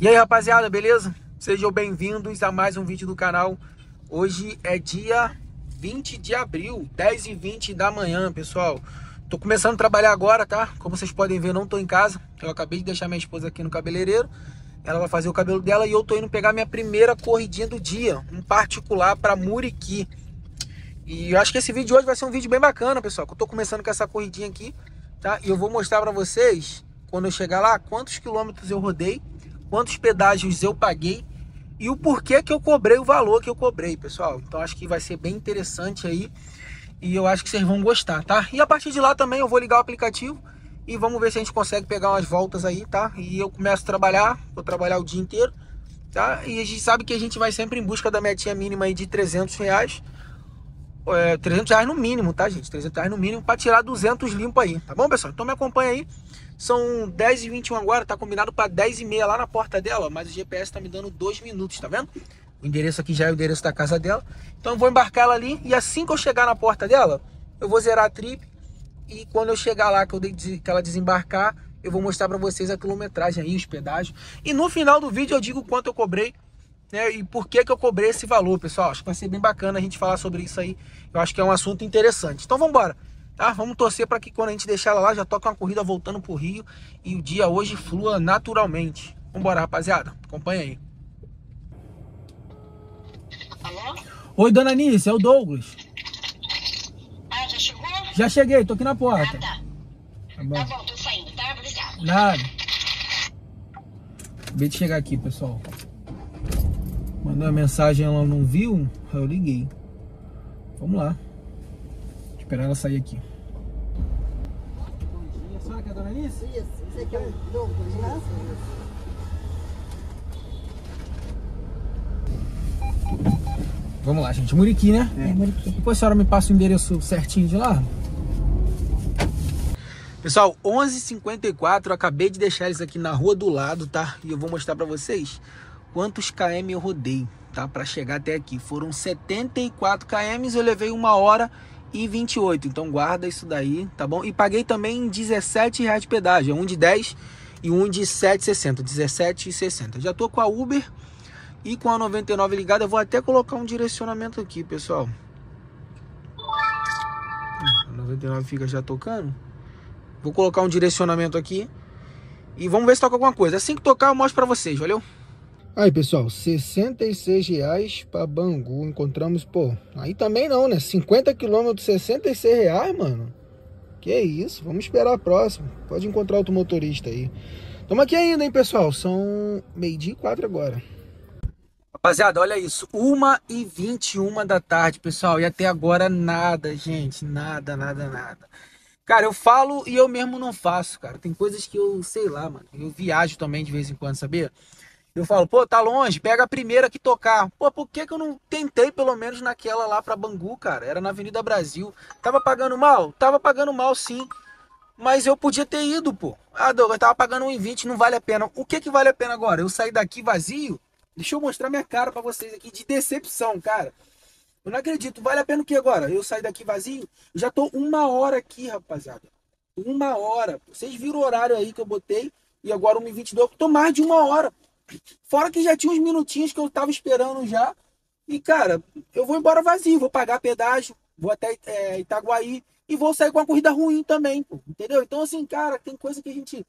E aí rapaziada, beleza? Sejam bem-vindos a mais um vídeo do canal Hoje é dia 20 de abril, 10 e 20 da manhã, pessoal Tô começando a trabalhar agora, tá? Como vocês podem ver, não tô em casa Eu acabei de deixar minha esposa aqui no cabeleireiro Ela vai fazer o cabelo dela e eu tô indo pegar minha primeira corridinha do dia Um particular para Muriqui E eu acho que esse vídeo de hoje vai ser um vídeo bem bacana, pessoal Que eu tô começando com essa corridinha aqui, tá? E eu vou mostrar para vocês, quando eu chegar lá, quantos quilômetros eu rodei quantos pedágios eu paguei e o porquê que eu cobrei o valor que eu cobrei, pessoal. Então acho que vai ser bem interessante aí e eu acho que vocês vão gostar, tá? E a partir de lá também eu vou ligar o aplicativo e vamos ver se a gente consegue pegar umas voltas aí, tá? E eu começo a trabalhar, vou trabalhar o dia inteiro, tá? E a gente sabe que a gente vai sempre em busca da metinha mínima aí de 300 reais. É, 300 reais no mínimo, tá, gente? 300 reais no mínimo para tirar 200 limpo aí, tá bom, pessoal? Então me acompanha aí. São 10 e 21 agora, tá combinado para 10 e meia lá na porta dela, mas o GPS tá me dando 2 minutos, tá vendo? O endereço aqui já é o endereço da casa dela. Então eu vou embarcar ela ali e assim que eu chegar na porta dela, eu vou zerar a trip. E quando eu chegar lá, que, eu, que ela desembarcar, eu vou mostrar para vocês a quilometragem aí, os pedágios. E no final do vídeo eu digo quanto eu cobrei né, e por que, que eu cobrei esse valor, pessoal. Acho que vai ser bem bacana a gente falar sobre isso aí. Eu acho que é um assunto interessante. Então vamos embora. Tá? Vamos torcer para que quando a gente deixar ela lá, já toque uma corrida voltando pro Rio e o dia hoje flua naturalmente. Vambora, rapaziada. Acompanha aí. Alô? Oi, dona Nice, é o Douglas. Ah, já chegou? Já cheguei, tô aqui na porta. Ah, tá. Tá bom, tá bom tô saindo, tá? Obrigado. Nada. Acabei de chegar aqui, pessoal. Mandou uma mensagem, ela não viu, eu liguei. Vamos lá esperar ela sair aqui. Bom dia, a senhora que é a dona Alice? Isso, você quer Douglas, né? Vamos lá, gente. Muriqui, né? É, Muriqui. Depois a senhora me passa o endereço certinho de lá. Pessoal, 11h54, acabei de deixar eles aqui na rua do lado, tá? E eu vou mostrar pra vocês quantos km eu rodei, tá? Pra chegar até aqui. Foram 74 km, eu levei uma hora e 28. Então guarda isso daí, tá bom? E paguei também 17 reais de pedágio, um de 10 e um de 7,60, 17,60. Já tô com a Uber e com a 99 ligada, eu vou até colocar um direcionamento aqui, pessoal. A 99 fica já tocando. Vou colocar um direcionamento aqui e vamos ver se toca alguma coisa. Assim que tocar, eu mostro para vocês, valeu? Aí, pessoal, 66 reais para Bangu. Encontramos, pô, aí também não, né? 50 quilômetros, 66 reais, mano. Que isso, vamos esperar a próxima. Pode encontrar outro motorista aí. Estamos aqui ainda, hein, pessoal? São meio-dia e quatro agora. Rapaziada, olha isso. 1 e 21 da tarde, pessoal. E até agora nada, gente. Nada, nada, nada. Cara, eu falo e eu mesmo não faço, cara. Tem coisas que eu, sei lá, mano. Eu viajo também de vez em quando, sabia? Eu falo, pô, tá longe, pega a primeira que tocar. Pô, por que, que eu não tentei pelo menos naquela lá pra Bangu, cara? Era na Avenida Brasil. Tava pagando mal? Tava pagando mal, sim. Mas eu podia ter ido, pô. Ah, Douglas, tava pagando 1,20, não vale a pena. O que que vale a pena agora? Eu sair daqui vazio? Deixa eu mostrar minha cara pra vocês aqui de decepção, cara. Eu não acredito. Vale a pena o que agora? Eu sair daqui vazio? Eu já tô uma hora aqui, rapaziada. Uma hora. Vocês viram o horário aí que eu botei. E agora 1h22. Eu tô mais de uma hora. Fora que já tinha uns minutinhos que eu tava esperando já. E, cara, eu vou embora vazio, vou pagar pedágio, vou até é, Itaguaí e vou sair com uma corrida ruim também, pô, entendeu? Então, assim, cara, tem coisa que a gente.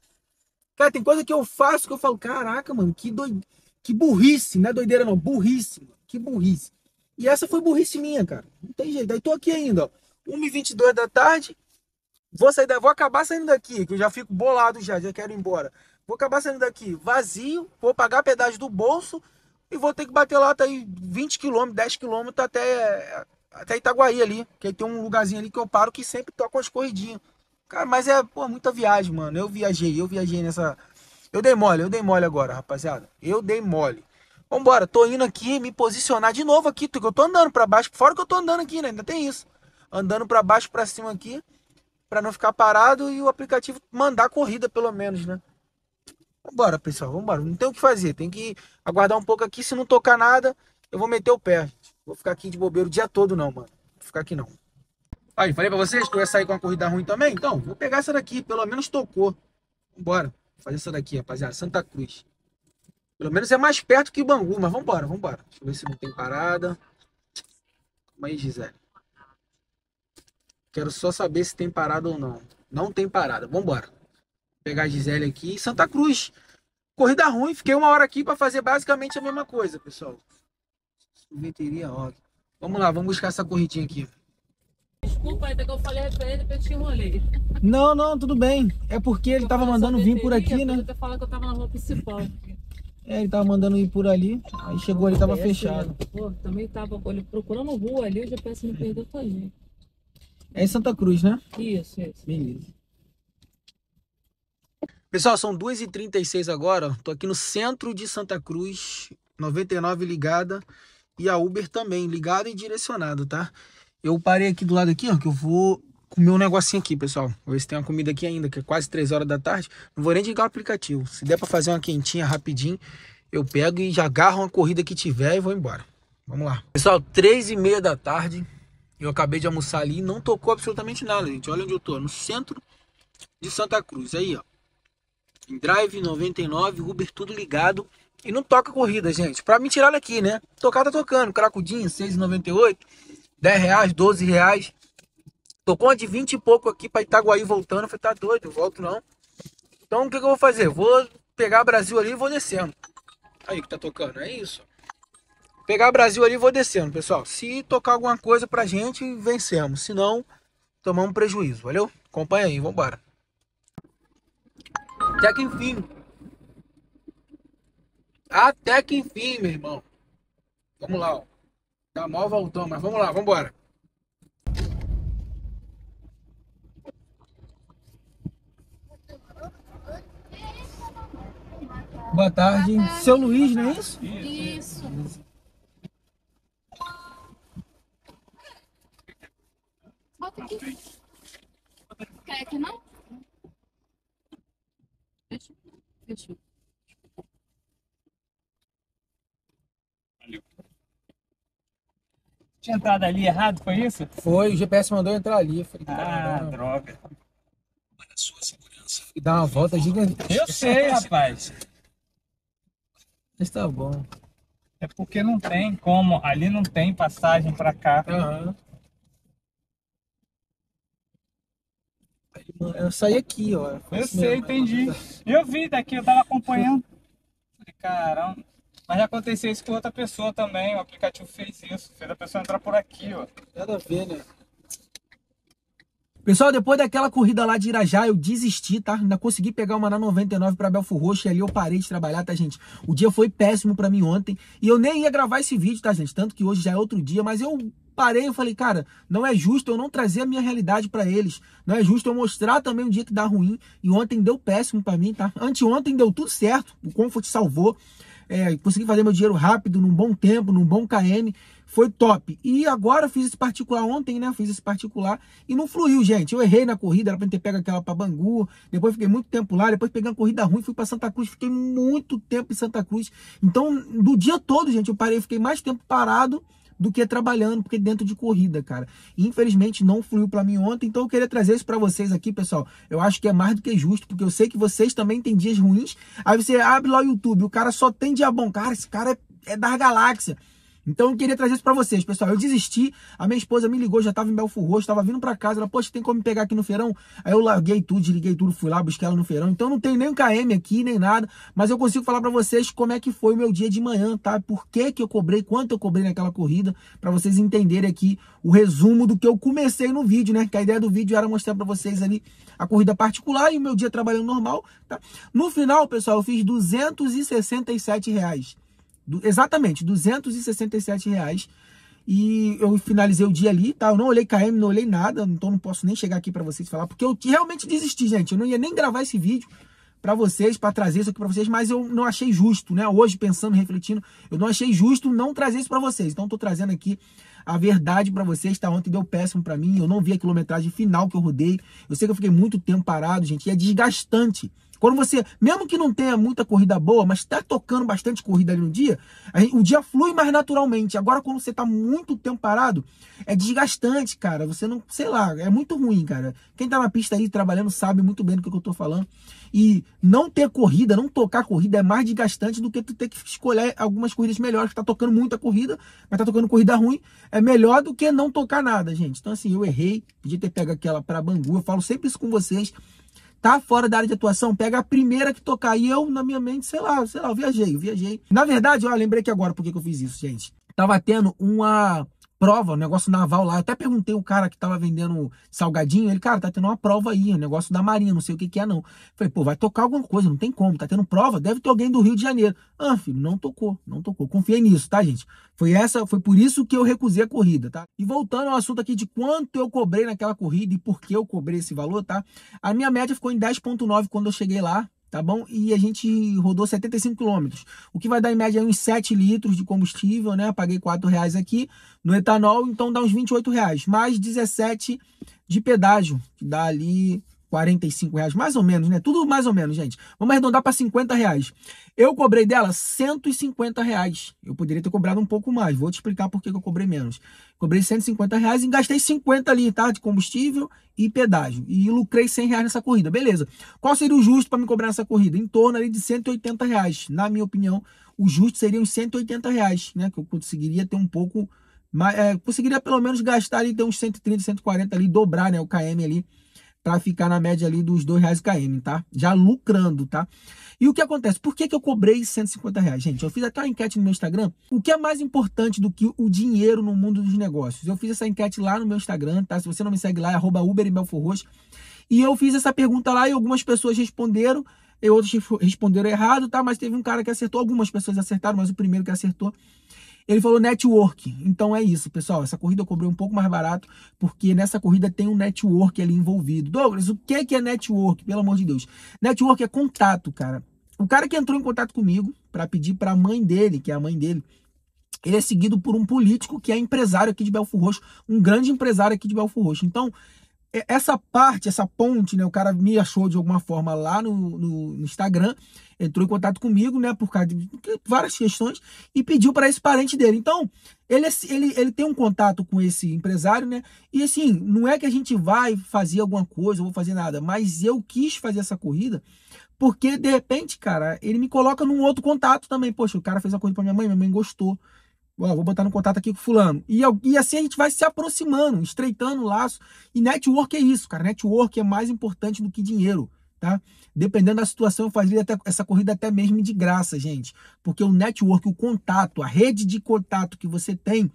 Cara, tem coisa que eu faço que eu falo, caraca, mano, que doido. Que burrice, não é doideira não, burrice, mano, que burrice. E essa foi burrice minha, cara. Não tem jeito. Aí tô aqui ainda, ó. 1h22 da tarde. Vou sair vou acabar saindo daqui, que eu já fico bolado já, já quero ir embora. Vou acabar saindo daqui vazio, vou pagar pedágio do bolso e vou ter que bater lá até 20 km, 10 km até, até Itaguaí ali. Que aí tem um lugarzinho ali que eu paro que sempre toca umas corridinhas. Cara, mas é, pô, muita viagem, mano. Eu viajei, eu viajei nessa. Eu dei mole, eu dei mole agora, rapaziada. Eu dei mole. Vambora, tô indo aqui me posicionar de novo aqui, porque eu tô andando para baixo, fora que eu tô andando aqui, né? Ainda tem isso. Andando para baixo, para cima aqui, para não ficar parado e o aplicativo mandar corrida pelo menos, né? Vambora, pessoal, vambora. Não tem o que fazer, tem que aguardar um pouco aqui. Se não tocar nada, eu vou meter o pé. Vou ficar aqui de bobeiro o dia todo, não, mano. Vou ficar aqui não. Aí, falei pra vocês que eu ia sair com uma corrida ruim também? Então, vou pegar essa daqui, pelo menos tocou. Vambora. Vou fazer essa daqui, rapaziada. Santa Cruz. Pelo menos é mais perto que Bangu, mas vambora, vambora. Deixa eu ver se não tem parada. Calma aí, Gisele. Quero só saber se tem parada ou não. Não tem parada. Vambora. Vou pegar a Gisele aqui. Santa Cruz. Corrida ruim. Fiquei uma hora aqui para fazer basicamente a mesma coisa, pessoal. Sorveteria, ó. Vamos lá, vamos buscar essa corridinha aqui. Desculpa, até que eu falei pra ele que eu te enrolei. Não, não, tudo bem. É porque ele tava mandando vir por aqui, né? Eu que eu tava na rua principal. É, ele tava mandando ir por ali, aí chegou ali, tava É, fechado. Pô, também tava ele procurando rua ali, eu já peço me perdeu todinho. É em Santa Cruz, né? Isso, isso. Beleza. Pessoal, são 2h36 agora. Tô aqui no centro de Santa Cruz, 99 ligada. E a Uber também, ligada e direcionado, tá? Eu parei aqui do lado aqui, ó, que eu vou comer um negocinho aqui, pessoal. Vou ver se tem uma comida aqui ainda, que é quase 3 horas da tarde. Não vou nem ligar o aplicativo. Se der pra fazer uma quentinha rapidinho, eu pego e já agarro uma corrida que tiver e vou embora. Vamos lá. Pessoal, 3 e meia da tarde. Eu acabei de almoçar ali não tocou absolutamente nada, gente. Olha onde eu tô, no centro de Santa Cruz. Aí, ó. Drive 99, Uber tudo ligado. E não toca corrida, gente. Pra me tirar daqui, né? Tocar tá tocando. Cracudinho, 6,98. 10 reais, 12 reais. Tocou uma de 20 e pouco aqui pra Itaguaí voltando. Eu falei, tá doido, eu volto não. Então o que, que eu vou fazer? Vou pegar Brasil ali e vou descendo. Aí que tá tocando, é isso. Pegar Brasil ali e vou descendo, pessoal. Se tocar alguma coisa pra gente, vencemos. Se não, tomamos prejuízo, valeu? Acompanha aí, vambora. Até que enfim. Até que enfim, meu irmão. Vamos lá, ó. Tá mal voltão, mas vamos lá, vambora. Boa tarde. Seu Luiz, não é isso? Isso. Bota aqui. Quer que não? Deixa, deixa. Tinha entrado ali errado, foi isso? Foi, o GPS mandou entrar ali. Falei, Ah, caramba. droga. E dar uma volta gigantesca. Eu sei, rapaz. Mas tá bom. É porque não tem como, ali não tem passagem pra cá. Aham. Aí, mano, Eu saí aqui, ó. Eu sei, entendi. Eu vi daqui, eu tava acompanhando. Falei, caramba. Mas já aconteceu isso com outra pessoa também. O aplicativo fez isso. Fez a pessoa entrar por aqui, ó. Nada a ver, né? Pessoal, depois daquela corrida lá de Irajá, eu desisti, tá? Ainda consegui pegar uma na 99 pra Belfor Roxo e ali eu parei de trabalhar, tá, gente? O dia foi péssimo pra mim ontem e eu nem ia gravar esse vídeo, tá, gente? Tanto que hoje já é outro dia, mas eu parei e falei, cara, não é justo eu não trazer a minha realidade pra eles. Não é justo eu mostrar também um dia que dá ruim. E ontem deu péssimo pra mim, tá? Anteontem deu tudo certo, o Comfort salvou. É, consegui fazer meu dinheiro rápido, num bom tempo, num bom KM. Foi top. E agora fiz esse particular ontem, né? Fiz esse particular e não fluiu, gente. Eu errei na corrida, era pra ter pego aquela pra Bangu. Depois fiquei muito tempo lá. Depois peguei uma corrida ruim, fui pra Santa Cruz. Fiquei muito tempo em Santa Cruz. Então, do dia todo, gente, eu parei, fiquei mais tempo parado do que trabalhando, porque dentro de corrida, cara. Infelizmente não fluiu pra mim ontem, então eu queria trazer isso pra vocês aqui, pessoal. Eu acho que é mais do que justo, porque eu sei que vocês também têm dias ruins. Aí você abre lá o YouTube, o cara só tem dia bom. Cara, esse cara é, é das galáxias. Então eu queria trazer isso pra vocês, pessoal. Eu desisti, a minha esposa me ligou, já tava em Belfort Roxo, tava vindo pra casa, ela, poxa, tem como me pegar aqui no feirão? Aí eu larguei tudo, desliguei tudo, fui lá, busquei ela no feirão. Então não tem nem um KM aqui, nem nada, mas eu consigo falar pra vocês como é que foi o meu dia de manhã, tá? Por que que eu cobrei, quanto eu cobrei naquela corrida, pra vocês entenderem aqui o resumo do que eu comecei no vídeo, né? Que a ideia do vídeo era mostrar pra vocês ali a corrida particular e o meu dia trabalhando normal, tá? No final, pessoal, eu fiz 267 reais. Do- exatamente, 267 reais. E eu finalizei o dia ali, tá? Eu não olhei KM, não olhei nada, então não posso nem chegar aqui pra vocês falar, porque eu realmente desisti, gente. Eu não ia nem gravar esse vídeo pra vocês, pra trazer isso aqui pra vocês, mas eu não achei justo, né? Hoje, pensando, refletindo, eu não achei justo não trazer isso pra vocês. Então, tô trazendo aqui a verdade pra vocês, tá? Ontem deu péssimo pra mim, eu não vi a quilometragem final que eu rodei. Eu sei que eu fiquei muito tempo parado, gente, e é desgastante. Quando você, mesmo que não tenha muita corrida boa, mas está tocando bastante corrida ali no dia, o dia flui mais naturalmente. Agora, quando você está muito tempo parado, é desgastante, cara. Você não, sei lá, é muito ruim, cara. Quem está na pista aí trabalhando sabe muito bem do que eu estou falando. E não ter corrida, não tocar corrida é mais desgastante do que tu ter que escolher algumas corridas melhores. Tá tocando muita corrida, mas tá tocando corrida ruim. É melhor do que não tocar nada, gente. Então, assim, eu errei. Podia ter pego aquela para Bangu. Eu falo sempre isso com vocês. Tá fora da área de atuação, pega a primeira que tocar. E eu, na minha mente, sei lá, sei lá, eu viajei, eu viajei. Na verdade, ó, lembrei que agora por que eu fiz isso, gente. Tava tendo uma prova, um negócio naval lá. Eu até perguntei o cara que tava vendendo salgadinho, ele, cara, tá tendo uma prova aí, um negócio da Marinha, não sei o que que é não. Falei, pô, vai tocar alguma coisa, não tem como, tá tendo prova, deve ter alguém do Rio de Janeiro. Ah, filho, não tocou, não tocou. Confiei nisso, tá, gente? Foi essa, foi por isso que eu recusei a corrida, tá? E voltando ao assunto aqui de quanto eu cobrei naquela corrida e por que eu cobrei esse valor, tá? A minha média ficou em 10.9 quando eu cheguei lá, tá bom? E a gente rodou 75 quilômetros, o que vai dar em média uns 7 litros de combustível, né? Paguei 4 reais aqui no etanol, então dá uns 28 reais, mais 17 de pedágio, que dá ali 45 reais, mais ou menos, né? Tudo mais ou menos, gente. Vamos arredondar para 50 reais. Eu cobrei dela 150 reais. Eu poderia ter cobrado um pouco mais. Vou te explicar por que eu cobrei menos. Cobrei 150 reais e gastei 50 ali, tá? De combustível e pedágio. E lucrei 100 reais nessa corrida. Beleza. Qual seria o justo para me cobrar nessa corrida? Em torno ali de 180 reais. Na minha opinião, o justo seria uns 180 reais, né? Que eu conseguiria ter um pouco... Mais, é, conseguiria pelo menos gastar ali, ter uns 130, 140 ali, dobrar né, o KM ali para ficar na média ali dos dois reais km, tá? Já lucrando, tá? E o que acontece? Por que, que eu cobrei 150 reais? Gente, eu fiz até uma enquete no meu Instagram. O que é mais importante do que o dinheiro no mundo dos negócios? Eu fiz essa enquete lá no meu Instagram, tá? Se você não me segue lá, é arroba Uber em Belfor Roxo. E eu fiz essa pergunta lá e algumas pessoas responderam, e outros responderam errado, tá? Mas teve um cara que acertou, algumas pessoas acertaram, mas o primeiro que acertou ele falou network. Então é isso, pessoal. Essa corrida eu cobrei um pouco mais barato, porque nessa corrida tem um network ali envolvido. Douglas, o que é network? Pelo amor de Deus. Network é contato, cara. O cara que entrou em contato comigo para pedir para a mãe dele, que é a mãe dele, ele é seguido por um político que é empresário aqui de Belfort Roxo, um grande empresário aqui de Belfort Roxo. Então, essa parte, essa ponte, né? O cara me achou de alguma forma lá no, no, no Instagram, entrou em contato comigo, né? Por causa de várias questões e pediu para esse parente dele. Então, ele, ele, ele tem um contato com esse empresário, né? E assim, não é que a gente vai fazer alguma coisa, ou vou fazer nada, mas eu quis fazer essa corrida porque, de repente, cara, ele me coloca num outro contato também. Poxa, o cara fez a corrida para minha mãe, minha mãe gostou vou botar no contato aqui com fulano. E, e assim a gente vai se aproximando, estreitando o laço. E network é isso, cara. Network é mais importante do que dinheiro, tá? Dependendo da situação, eu fazia até, essa corrida até mesmo de graça, gente. Porque o network, o contato, a rede de contato que você tem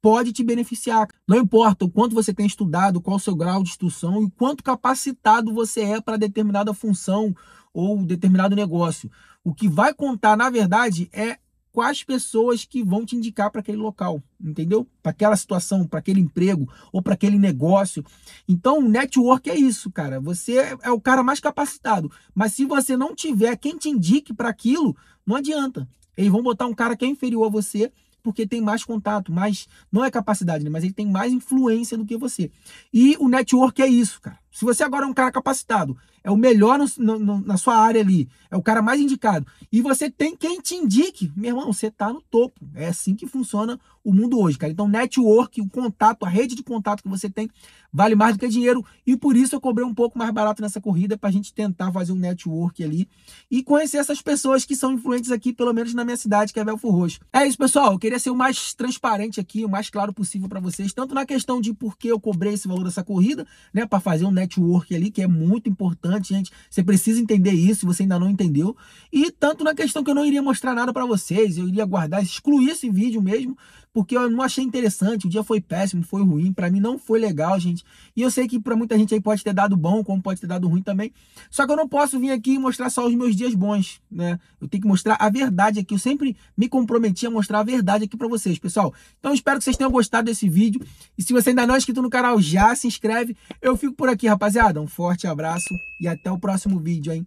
pode te beneficiar. Não importa o quanto você tem estudado, qual o seu grau de instrução e quanto capacitado você é para determinada função ou determinado negócio. O que vai contar, na verdade, é quais pessoas que vão te indicar para aquele local, entendeu? Para aquela situação, para aquele emprego ou para aquele negócio. Então, network é isso, cara. Você é o cara mais capacitado. Mas se você não tiver quem te indique para aquilo, não adianta. Eles vão botar um cara que é inferior a você porque tem mais contato, mais não é capacidade, né? mas ele tem mais influência do que você. E o network é isso, cara. Se você agora é um cara capacitado, é o melhor no, no, na sua área ali, é o cara mais indicado, e você tem quem te indique, meu irmão, você tá no topo. É assim que funciona o mundo hoje, cara. Então, network, o contato, a rede de contato que você tem, vale mais do que dinheiro, e por isso eu cobrei um pouco mais barato nessa corrida, pra gente tentar fazer um network ali e conhecer essas pessoas que são influentes aqui, pelo menos na minha cidade, que é Belfor Roxo. É isso, pessoal. Eu queria ser o mais transparente aqui, o mais claro possível para vocês, tanto na questão de por que eu cobrei esse valor dessa corrida, né, para fazer um network ali, que é muito importante, gente. Você precisa entender isso, se você ainda não entendeu. E tanto na questão que eu não iria mostrar nada para vocês, eu iria guardar, excluir esse vídeo mesmo, porque eu não achei interessante, o dia foi péssimo, foi ruim, para mim não foi legal, gente. E eu sei que para muita gente aí pode ter dado bom, como pode ter dado ruim também. Só que eu não posso vir aqui e mostrar só os meus dias bons, né? Eu tenho que mostrar a verdade aqui. Eu sempre me comprometi a mostrar a verdade aqui para vocês, pessoal. Então espero que vocês tenham gostado desse vídeo. E se você ainda não é inscrito no canal, já se inscreve. Eu fico por aqui, rapaziada. Um forte abraço e até o próximo vídeo, hein?